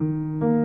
Música